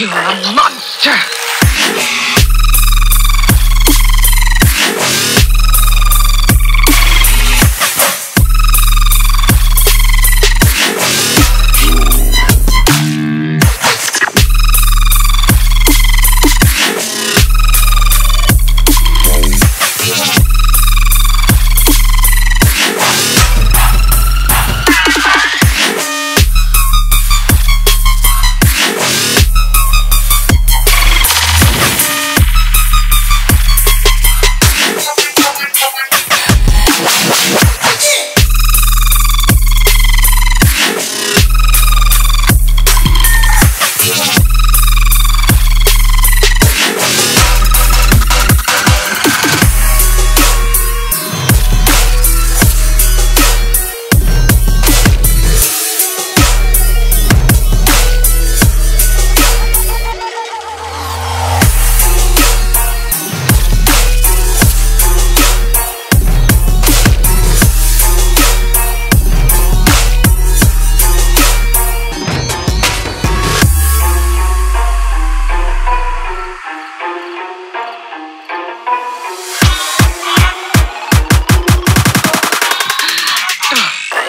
You're a monster!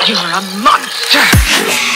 You're a monster!